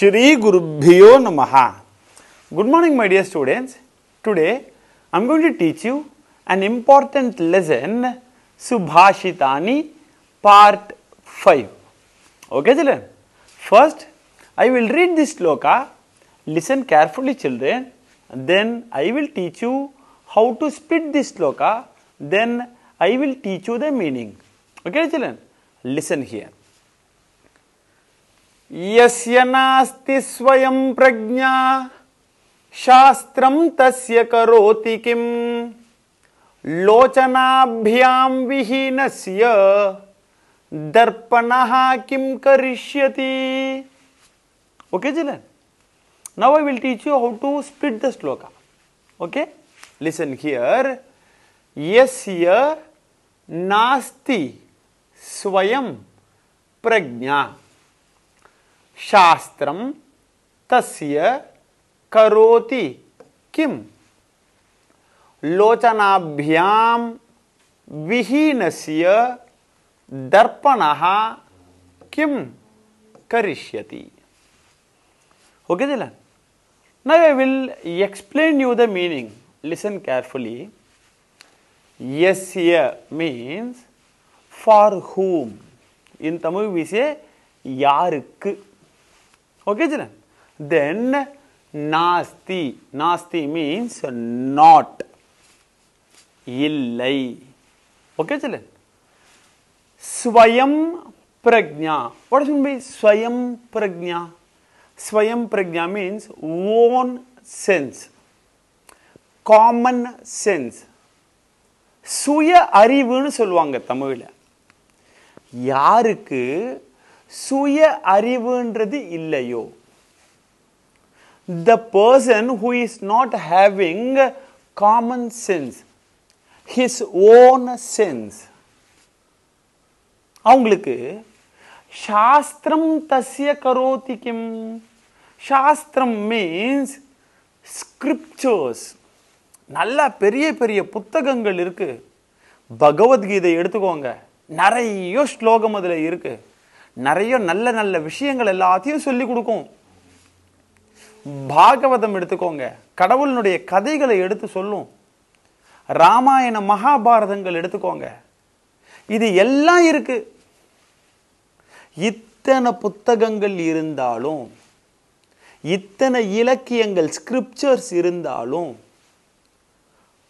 श्री गुरुभ्यो नम good morning my dear students today I am going to teach you an important lesson सुभाषितानी part five okay children first I will read this shloka listen carefully children then I will teach you how to speed this shloka then I will teach you the meaning okay children listen here यस्यनास्ति स्वयं प्रज्ञा शास्त्रम तस्य करोति किम्? लोचनाभ्याम विहीनस्य, दर्पणः किम् करिष्यति? Okay children now I will teach you how to split the shloka okay listen here यस्य नास्ति स्वयं प्रज्ञा शास्त्र तस्य करोति किम? विहीन से दर्पण किम क्यों ओके दिल now I will explain you the meaning listen carefully yes means for whom in Tamil विषय से okay children then nasti nasti means not இல்லை okay children swayam prajna what does it mean by swayam prajna swayam prajna means own sense common sense சுய அறிவுன்னு சொல்லுவாங்க தமிழ்ல யாருக்கு சுய அறிவுன்றது இல்லையோ? The person who is not having common sense his own sense அவங்களுக்கு சாஸ்திரம் தஸ்ய கரோதி கிம். சாஸ்திரம் மீன்ஸ் ஸ்கிரிப்சர்ஸ் நல்லா பெரிய பெரிய புத்தகங்கள் இருக்குது பகவத்கீதை எடுத்துக்கோங்க. நிறைய ஸ்லோகம் அதில் இருக்குது நிறைய நல்ல நல்ல விஷயங்கள் எல்லாத்தையும் சொல்லி கொடுக்கும். பாகவதம் எடுத்துக்கோங்க. கடவுளினுடைய கதைகளை எடுத்து சொல்லும். ராமாயண மகாபாரதங்கள் எடுத்துக்கோங்க. இது எல்லாம் இருக்கு. இத்தனை புத்தகங்கள் இருந்தாலும் இத்தனை இலக்கியங்கள் ஸ்கிரிப்சர்ஸ் இருந்தாலும்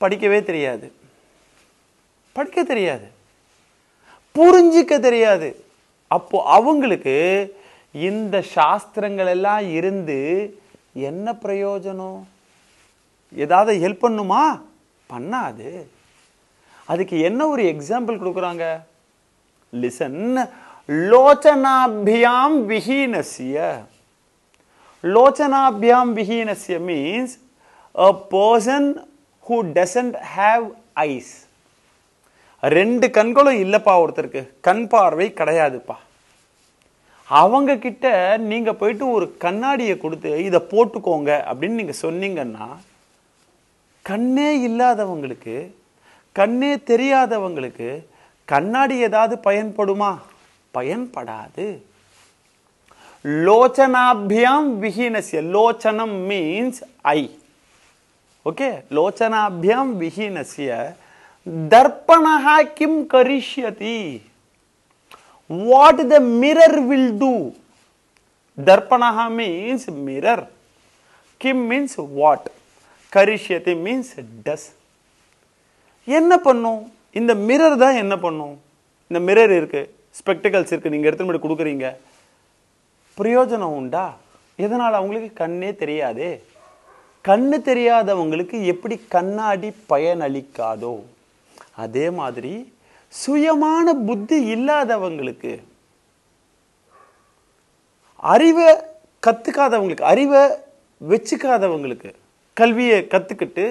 படிக்கவே தெரியாது. படிக்க தெரியாது. புரிஞ்சிக்க தெரியாது. அப்போ அவங்களுக்கு இந்த சாஸ்திரங்கள் எல்லாம் இருந்து என்ன பிரயோஜனம்? ஏதாவது ஹெல்ப் பண்ணுமா? பண்ணாது. அதுக்கு என்ன ஒரு எக்ஸாம்பிள் கொடுக்குறாங்க? லிசன் லோச்சனாபியாம் விஹீனசிய லோச்சனாபியாம் விஹீனசிய means a person who doesn't have eyes ரெண்டு கண்களும் இல்லைப்பா ஒருத்தருக்கு. கண் பார்வை கிடையாதுப்பா. அவங்க கிட்ட நீங்க போயிட்டு ஒரு கண்ணாடியை கொடுத்து இதை போட்டுக்கோங்க அப்படின்னு நீங்க சொன்னீங்கன்னா கண்ணே இல்லாதவங்களுக்கு கண்ணே தெரியாதவங்களுக்கு கண்ணாடி ஏதாவது பயன்படுமா? பயன்படாது. லோச்சனாபியாம் விஹீனசிய லோச்சனம் மீன்ஸ் ஐ. ஓகே லோச்சனாபியாம் விஹீனசிய தர்ப்பணஹா கிம் கரிஷ்யதி what the mirror will do தர்ப்பணஹா means mirror கிம் மீன்ஸ் வாட் கரிஷ்யதி மீன்ஸ் டஸ் என்ன பண்ணும்? இந்த மிரர் தான் என்ன பண்ணும்? இந்த மிரர் இருக்கு ஸ்பெக்டிகல்ஸ் இருக்கு நீங்க எடுத்துன்னு போய் கொடுக்குறீங்க. பிரயோஜனம் உண்டா? எதனால்? அவங்களுக்கு கண்ணே தெரியாதே. கண்ணு தெரியாதவங்களுக்கு எப்படி கண்ணாடி பயனளிக்காதோ? அதே மாதிரி சுயமான புத்தி இல்லாதவங்களுக்கு அறிவை கற்றுக்காதவங்களுக்கு அறிவை வச்சுக்காதவங்களுக்கு கல்வியை கற்றுக்கிட்டு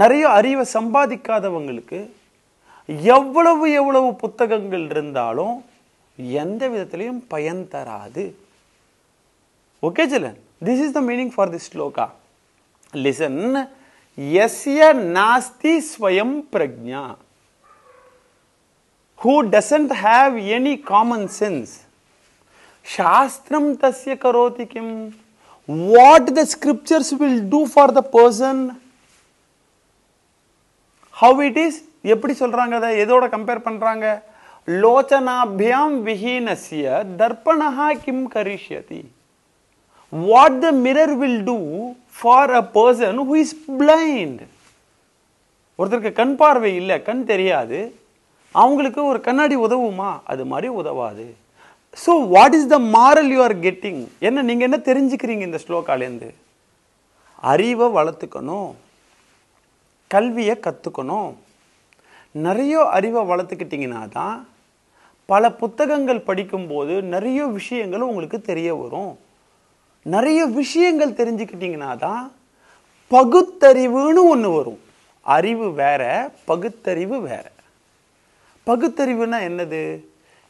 நிறைய அறிவை சம்பாதிக்காதவங்களுக்கு எவ்வளவு எவ்வளவு புத்தகங்கள் இருந்தாலும் எந்த விதத்திலையும் பயன் தராது. Okay children this is the meaning for this shloka listen Yasya nasti swayam prajna. Who doesn't have any common sense. Shastram tasya karoti kim. What the scriptures will do for the person. How it is? எப்படி சொல்கிறாங்க அதை எதோட compare பண்ணுறாங்க லோச்சனாபியாம் விஹீனசிய தர்ப்பணா கிம் கரிஷ்யதி what the mirror will do for a person who is blind ஒருத்தருக்கு கண் பார்வை இல்லை கண் தெரியாது. அவங்களுக்கு ஒரு கண்ணாடி உதவுமா? அது மாதிரி உதவாது. So what is the moral you are getting என்ன நீங்கள் என்ன தெரிஞ்சுக்கிறீங்க இந்த ஸ்லோக்காலேருந்து அறிவை வளர்த்துக்கணும். கல்வியை கற்றுக்கணும் நிறைய அறிவை வளர்த்துக்கிட்டிங்கன்னா தான் பல புத்தகங்கள் படிக்கும்போது நிறைய விஷயங்கள் உங்களுக்கு தெரிய வரும். நிறைய விஷயங்கள் தெரிஞ்சுக்கிட்டிங்கன்னா தான் பகுத்தறிவுன்னு ஒன்று வரும். அறிவு வேற பகுத்தறிவு வேற. பகுத்தறிவுனா என்னது?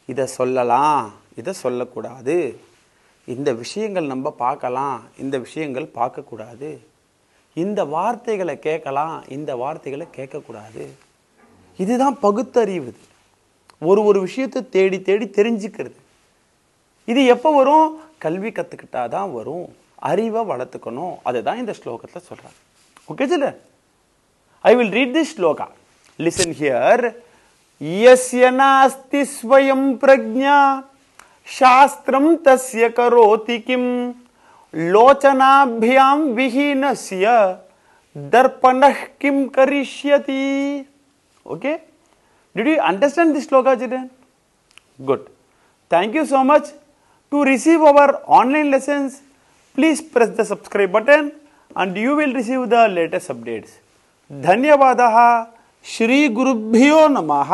இதை சொல்லலாம் இதை சொல்லக்கூடாது. இந்த விஷயங்கள் நம்ம பார்க்கலாம் இந்த விஷயங்கள் பார்க்கக்கூடாது. இந்த வார்த்தைகளை கேட்கலாம் இந்த வார்த்தைகளை கேட்கக்கூடாது. இதுதான் பகுத்தறிவு. ஒரு ஒரு விஷயத்தை தேடி தேடி தெரிஞ்சுக்கிறது. இது எப்போ வரும்? கல்வி கற்றுக்கிட்டா தான் வரும் அறிவை வளர்த்துக்கணும் அதுதான் இந்த ஸ்லோகத்தில் சொல்கிறாங்க ஓகே சில I will read this shloka listen here यस्य नास्ति स्वयं प्रज्ञा शास्त्रं तस्य करोति किं लोचनाभ्यां विहीनस्य दर्पणः किं करिष्यति okay did you understand this shloka children good thank you so much to receive our online lessons please press the subscribe button and you will receive the latest updates धन्यवादः श्री गुरुभ्यो नमः